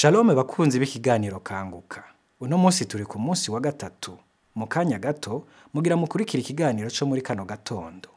shalome bakunzi b'ikiganiro kanguka. Uno munsi turi ku munsi wa gatatu. Mu kanya gato mugira mukurikira ikiganiro cyo muri kano gatondo.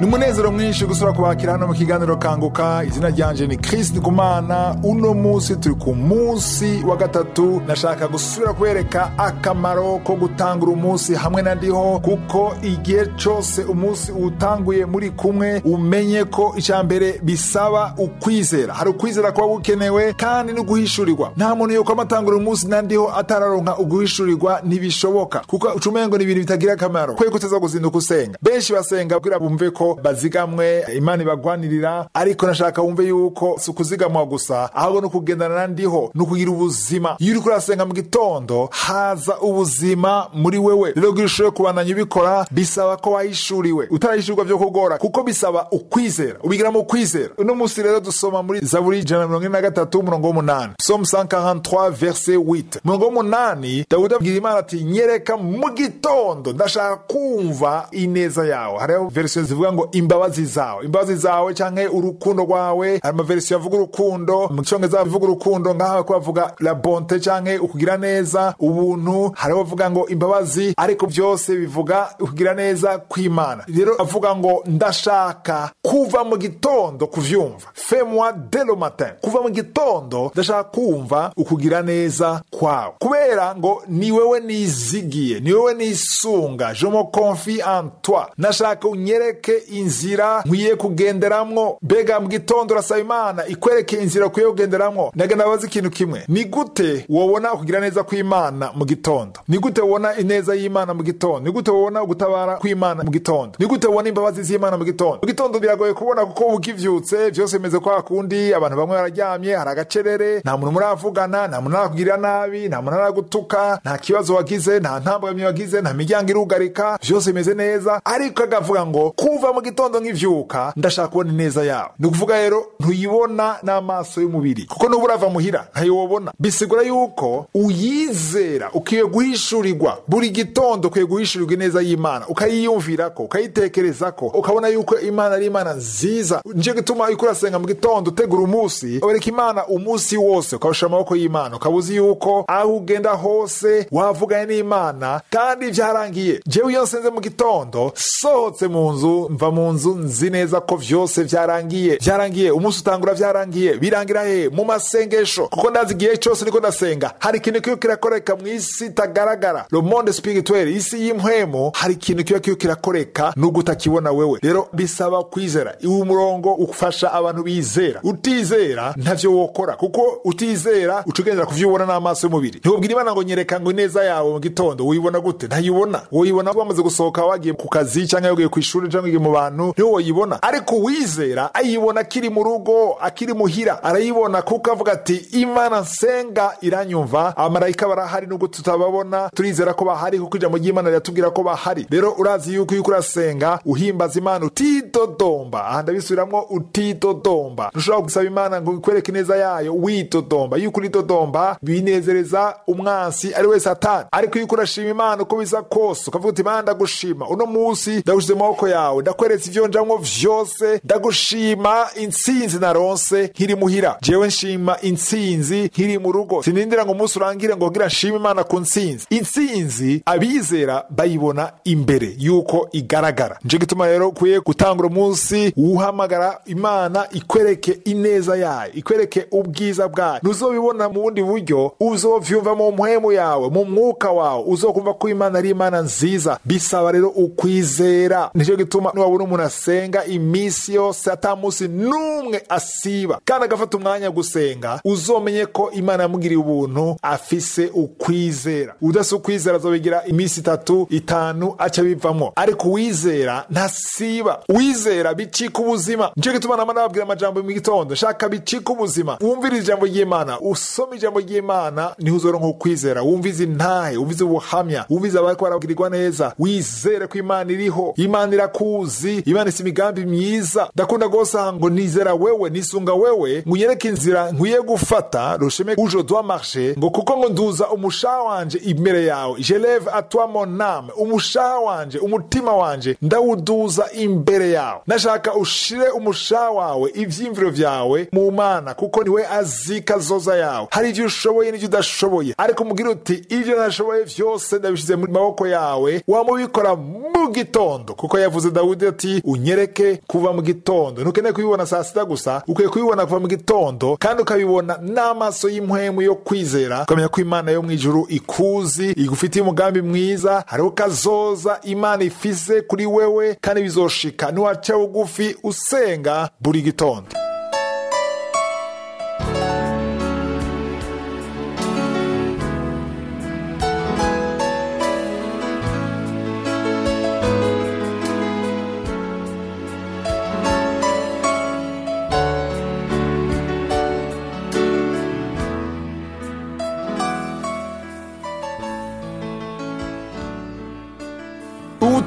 Ni umunezero mwinshi gusura kubakira hano mu kiganiro kanguka. Izina ryanje ni Chris Ndikumana. Uno munsi turi ku munsi wa gatatu. Nashaka gusubira kubereka akamaro ko gutangura umunsi hamwe na ndiho kuko igihe cyose umunsi utanguye muri kumwe umenye ko icya mbere bisaba ukwizera. Hari ukwizera kuba gukenewe kandi no guhishurirwa. Nta muntu yuko amatangura umunsi na ndiho atararonka uguhishurirwa ntibishoboka. Kuko ucumengo ni ibintu bitagira akamaro. Kwe kuteza kuzinduka usenga. Benshi basenga kugira bumve ko bazigamwe imana ibagwanirira ariko nashaka wumve yuko si ukuzigamwa gusa ahubwo no kugendana na ndiho ni ukugira ubuzima. Iyo uriko urasenga mu gitondo haza ubuzima muri wewe. Rero kugira ushobore kubandanya ubikora bisaba ko wahishuriwe utarahishurwa vyo kugora kuko bisaba ukwizera. Ubigira mu kwizera uno munsi rero dusoma muri zaburi ijana na mirongo ine na gatatu umurongo w'umunani. Psalm 143 verse 8 umurongo w'umunani dawudi abwira imana ati nyereka mu gitondo ndashaka kumva ineza yawe. Hariho verisiyo zivuga ngo imbabazi zawe. Imbabazi zawe canke urukundo rwawe hari amaverisiyo avuga urukundo mu cyongereza bivuga urukundo ngaho ko bavuga la bonte canke ukugira neza ubuntu hariho bavuga ngo imbabazi ariko byose bivuga ukugira neza kw'imana. Rero avuga ngo ndashaka kuva mu gitondo kuvyumva. Femwa de lo matin. Kuva mu gitondo ndashaka kumva ukugira neza kwawe. Kubera ngo ni wewe nizigiye ni wewe nisunga. Confie en toi. Nashaka unyereke inzira nkwiye kugenderamwo. Mbega mu gitondo urasaba imana ikwereke inzira ukwiye kugenderamwo. Ndagenda babaza ikintu kimwe. Ni gute wobona ukugira neza kw'imana mu gitondo? Ni gute wobona ineza y'imana mu gitondo? Ni gute wobona ugutabara kw'imana mu gitondo? Ni gute wobona imbabazi z'imana mu gitondo? Mu gitondo biragoye kubona kuko ukivyutse vyose bimeze kwa kundi abantu bamwe bararyamye hari agacerere nta muntu muravugana nta muntu arakugirira nabi nta muntu aragutuka nta kibazo wagize nta ntambamyi wagize nta miryango irugarika vyose bimeze neza. Ariko agavuga ngo kuva mu gitondo nk'ivyuka ndashaka kubona ineza yawe. Ni ukuvuga rero ntuyibona n'amaso y'umubiri kuko nuba urava muhira ntayo wobona bisigura yuko uyizera ukwiye guhishurirwa buri gitondo ukwiye guhishurirwa ineza y'imana. Ukayiyumvirako ukayitekerezako ukabona yuko imana ari imana nziza. Nico gituma uriko urasenga mu gitondo utegura umunsi wereka imana umunsi wose ukawushira amaboko y'imana. Ukaba uzi yuko aho ugenda hose wavuganye n'imana kandi vyarangiye. Jewe iyo nsenze mu gitondo sohotse mu nzu mva mu nzu nzi neza ko vyose vyarangiye. Vyarangiye umunsi utangura vyarangiye. Birangira he mu masengesho. Kuko ndazi igihe cose niko ndasenga. Hari ikintu kiyo kirakoreka mu isi itagaragara. Le monde spirituel isi y'impwemu hari ikintu kiyo kiyo kirakoreka nubwo utakibona wewe. Rero bisaba kwizera. Iwe murongo ufasha abantu bizera. Utizera ntavyo wokora. Kuko utizera uca ugendera kuvyo ubona n'amaso y'umubiri. Ntiwubwira imana ngo nyereka ngo ineza yawe mu gitondo. Uyibona gute? Ntayibona. Woyibona wamaze gusohoka wagiye ku kazi canke yogiye kw'ishuri canke mu bantu ni ho woyibona. Ariko uwizera ayibona akiri mu rugo akiri muhira arayibona kuko avuga ati imana nsenga iranyumva. Abamarayika barahari nubwo tutababona turizera ko bahari kuko ijambo ry'imana riratubwira ko bahari. Rero urazi yuko iyo urasenga uhimbaza imana utidodomba aha ndabisubiramwo utidodomba ntushobora gusaba imana ngo ikwereke ineza yayo widodomba yuko uridodomba binezereza umwansi ari we satani ariko yuko urashima imana uko bisa kose ukavuga uti imana ndagushima. Uno munsi ndagushize mu maboko yawe ndakweretse ivyo njamwo vyose ndagushima intsinzi naronse nkiri muhira. Jewe nshima intsinzi nkiri mu rugo sinindira ngo umunsi urangire ngo ngira nshima imana ku ntsinzi. Intsinzi abizera bayibona imbere yuko igaragara. Nico gituma rero ukwiye gutangura umunsi uhamagara imana ikwereke ineza yayo ikwereke ubwiza bwayo. Ntuzobibona mu bundi buryo uzovyumva mu mpwemu yawe mu mwuka wawe uzokumva ko imana ari imana nziza. Bisaba rero ukwizera. Nico gituma niwabona umuntu asenga iminsi yose ata munsi n'umwe asiba. Kandi agafata umwanya gusenga uzomenye ko imana yamugiriye ubuntu afise ukwizera. Udasa ukwizera azobigira iminsi itatu itanu aca bivamwo. Ariko uwizera ntasiba. Uwizera bicika ubuzima. Nico gituma nama nababwira amajambo mu gitondo. Shaka bicika ubuzima. Wumviriza ijambo ry'imana. Usoma ijambo ry'imana ni ho uzoronka ukwizera. Wumvize intahe wumvize ubuhamya. Wumvize abariko baragirirwa neza. Wizere ko imana iriho. Imana irakuzi ubushobozi imana ifise imigambi myiza. Ndakunda rwose aha ngo nizera wewe nisunga wewe ngo unyereke inzira nkwiye gufata rusheme ujo dois marcher ngo kuko ngo nduza umushaha wanje imbere yawe. Je leve a toi mon âme umushaha wanje umutima wanje ndawuduza imbere yawe. Nashaka ushire umushaha wawe ivyiyumviro vyawe mu mana kuko ni we azi kazoza yawe. Hari ivyo ushoboye n'ivyo udashoboye. Ariko mubwire uti ivyo nashoboye vyose ndabishize mu maboko yawe wama ubikora mu gitondo. Kuko yavuze dawudi ati unyereke kuva mu gitondo. Ntukeneye kubibona saa sita gusa ukwiye kubibona kuva mu gitondo kandi ukabibona n'amaso y'impwemu yo kwizera. Ukamenya ko imana yo mu ijuru ikuzi igufitiye umugambi mwiza hariho kazoza imana ifise kuri wewe kandi bizoshika. Niwaca bugufi usenga buri gitondo.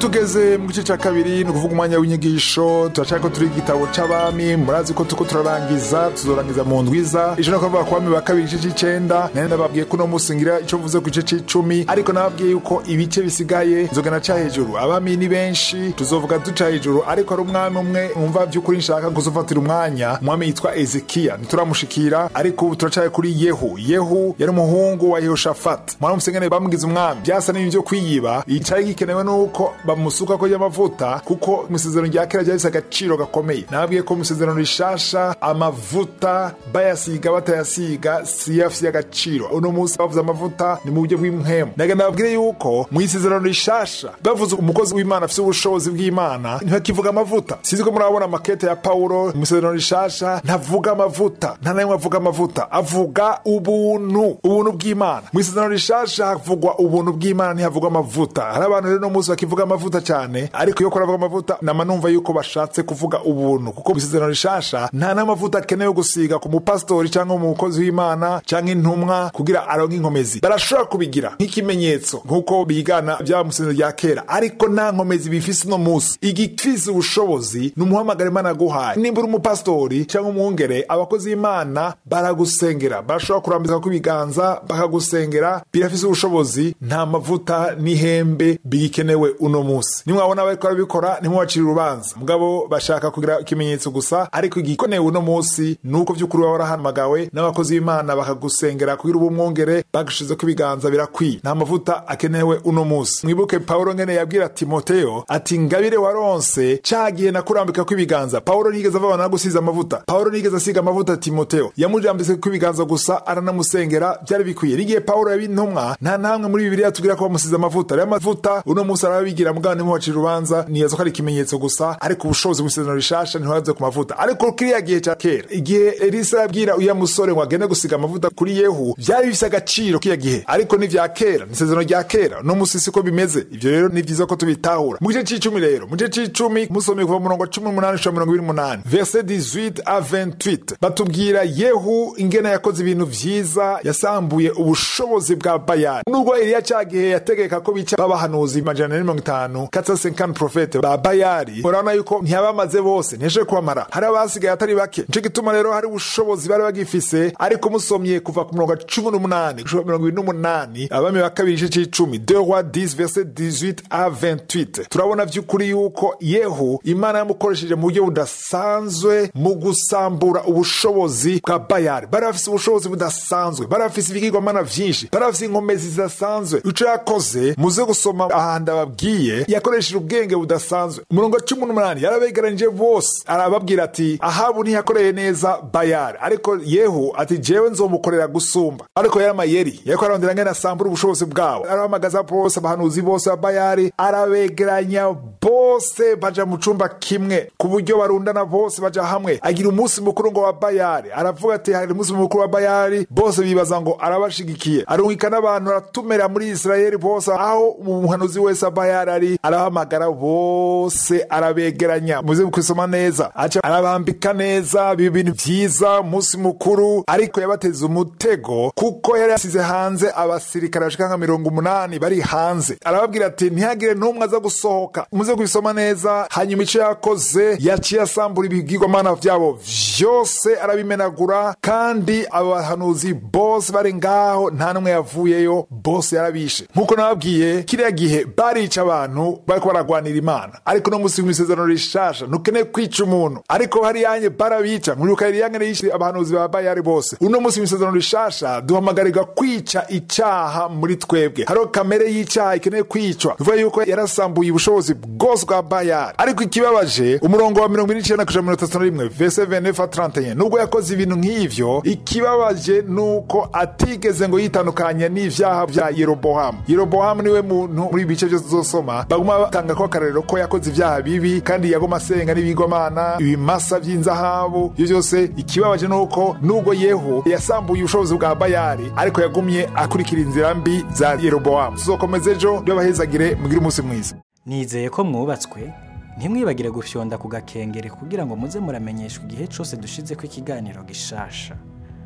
Tugeze mu gice cya kabiri ni ukuvuga umwanya w'inyigisho. Turashaka ko turi igitabo c'abami murazi ko turiko turarangiza tuzorangiza mu ndwiza. Ijana ko bavuga ku bami ba kabiri igice c'icenda. Nari nababwiye ko uno munsi ngira ico mvuze ku gice c'icumi ariko nababwiye yuko ibice bisigaye nzogana ca hejuru. Abami ni benshi tuzovuga duca hejuru ariko hari umwami umwe numva vy'ukuri nshaka kuzofatira umwanya. Umwami yitwa ezekiya. Ntituramushikira ariko ubu turacaye kuri yehu. Yehu yari umuhungu wa yehoshafati. Mwana musengene bamugize umwami. Byasa n'ibintu vyo kwiyiba. Icari gikenewe nuko bamusuka ko y'amavuta kuko isezerano rya kera ryahise agaciro gakomeye. Nababwiye ko mu isezerano rishasha amavuta bayasiga batayasiga siyo agaciro uno munsi bavuze amavuta ni mu buryo bw'impwemu naga nababwire yuko mu isezerano rishasha bavuze umukozi w'imana afise ubushobozi bw'imana ntibakivuga amavuta. Sinzi ko murabona amakete ya pawulo mu isezerano rishasha ntavuga amavuta. Nta narimwe avuga amavuta. Avuga ubuntu ubuntu bw'imana. Mu isezerano rishasha havugwa ubuntu bw'imana ntihavugwa amavuta. Hari abantu rero uno munsi bakivuga amavuta cyane ariko iyo koravuga amavuta nama numva yuko bashatse kuvuga ubuntu. Kuko mu isezerano rishasha nta n'amavuta akenewe gusiga ku mupasitori cyangwa mu mukozi w'imana cyangwa intumwa kugira aronke inkomezi. Barashobora kubigira nk'ikimenyetso nk'uko bigana bya mu isezerano rya kera. Ariko nta nkomezi bifise uno munsi. Igifise ubushobozi ni umuhamagaro imana yaguhaye nimba uri umupasitori cyangwa umwungere abakozi b'imana baragusengera. Barashobora kurambizwa ku ibiganza bakagusengera. Birafise ubushobozi nta mavuta n'ihembe bigikenewe uno munsi nimwabona bariko barabikora ntimubacire urubanza. Mugabo bashaka kugira ikimenyetso gusa ariko igikonewe uno munsi ni uko vy'ukuri waba warahamagawe n'abakozi b'imana bakagusengera kugira ube umwungere bagushize ibiganza birakwiye. Nta mavuta akenewe uno munsi. Mwibuke pawulo ngene yabwira timoteyo ati ngabire waronse ca gihe nakurambika kw'ibiganza pawulo ntiyigeze avabana gusiza amavuta. Pawulo ntiyigeze asiga amavuta timoteyo. Yamujambise kw'ibiganza gusa aranamusengera byari bikwiye. N'igihe pawulo yaba intumwa nta namwe muri bibiliya tubwira ko bamusize amavuta. Rero amavuta uno munsi arababigira mugabo ntimuhacira urubanza niyaza ko ari ikimenyetso gusa ariko ubushobozi bw'isezerano rishasha ntihoraze ku mavuta. Ariko kiriya gihe ca kera igihe elisa yabwira uya musore ngo agende gusiga amavuta kuri yehu byari bifise agaciro k'iya gihe. Ariko ni vya kera ni isezerano rya kera no musi siko bimeze. Ivyo rero ni vyiza ko tubitahura. Mu gice c'icumi rero mu gice c'icumi musomye kuva mu murongo cumi n'umunani gushika mirongo ibiri n'umunani. Verse 18 a 28 batubwira yehu ingene yakoze ibintu vyiza yasambuye ubushobozi bwa bayali nubwo eliya ca gihe yategeka ko bica babahanuzi amajana ane mirongo itanu. Katsa senkani profete ba bayali urabona yuko ntiyabamaze bose ntiyashoboye kubamara. Hari abasigaye atari bake. Nico gituma rero hari ubushobozi bari bagifise ariko musomye kuva ku murongo cumi n'umunani gushika mirongo ibiri n'umunani abami ba kabiri igice c'icumi de roi 10 verse 18 a 28 turabona vy'ukuri yuko yehu imana yamukoresheje mu buryo budasanzwe mu gusambura ubushobozi bwa bayali bari bafise ubushobozi budasanzwe. Bari bafise ibigirwamana vyinshi bari bafise inkomezi zidasanzwe. Ico yakoze muze gusoma ahantu ababwiye yakoresheje ubwenge budasanzwe. Umurongo wa cumi n'umunani yarabegeranije bose. Arababwira ati ahabu ntiyakoreye neza bayali. Ariko yehu ati jewe nzomukorera gusumba. Ariko yari amayeri yariko ararondera ngene asambura ubushobozi bwabo arahamagaza bose abahanuzi bose ba bayali arabegeranya bose baja mu cumba kimwe. Ku buryo barundana bose baja hamwe. Agira umunsi mukuru ngo wa bayali. Aravuga ati hari umunsi mukuru wa bayali? Bose bibaza ngo arabashigikiye. Arungika n'abantu aratumira muri isirayeli bose aho umuhanuzi wese wa bayali ari arahamagara bose arabegeranya. Muze kwisoma neza. Aca arabambika neza biba ibintu vyiza umunsi mukuru. Ariko yabateze umutego kuko yari yasize hanze abasirikare bashika nka mirongo umunani bari hanze. Arababwira ati ntihagire n'umwe aza gusohoka. Muze kubisoma neza. Hanyuma icyo yakoze yaciye asambura ibigirwamana vyabo vyose arabimenagura. Kandi abahanuzi bose bari ngaho nta n'umwe yavuyeyo bose yarabishe. Nk'uko nababwiye kiriya gihe barica abantu bariko baragwanira imana ariko no musi mw'isezerano rishasha ntukeneye kwica umuntu. Ariko hariyanye barabica nkuribuka iriyangene yishe abahanuzi ba bayari bose. Uno musi mw'isezerano rishasha duhamagarirwa kwica icaha muri twebwe. Hariho kamere y'icaha ikeneye kwicwa. Bivuga yuko yarasambuye ubushobozi bwose bwa bayari ariko ikibabaje umurongo wa mirongo ine n'icenda kuja mirongo itatu na rimwe vese venefa 31 nubwo yakoze ibintu nk'ivyo ikibabaje nuko atigeze ngo yitandukanye n'ivyaha vya yerobohamu. Yerobohamu niwe muntu muri ibice vyose tuzosoma baguma batanga ko akarorero ko yakoze ivyaha bibi kandi yagoma asenga n'ibigomana ibimasa vy'inzahabu ivyo vyose ikibabaje nuko nubwo yehu yasambuye ubushobozi bwa bayari ariko yagumye akurikira inzira mbi za yerobohamu tuzokomeza ejo ryobahezagire mugire umunsi mwiza. Nizeye ko mwubatswe ntimwibagire gufyonda ku gakengere kugira ngo muze muramenyeshwa igihe cyose dushize ko ikiganiro gishasha.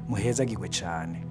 Muhezagirwe cyane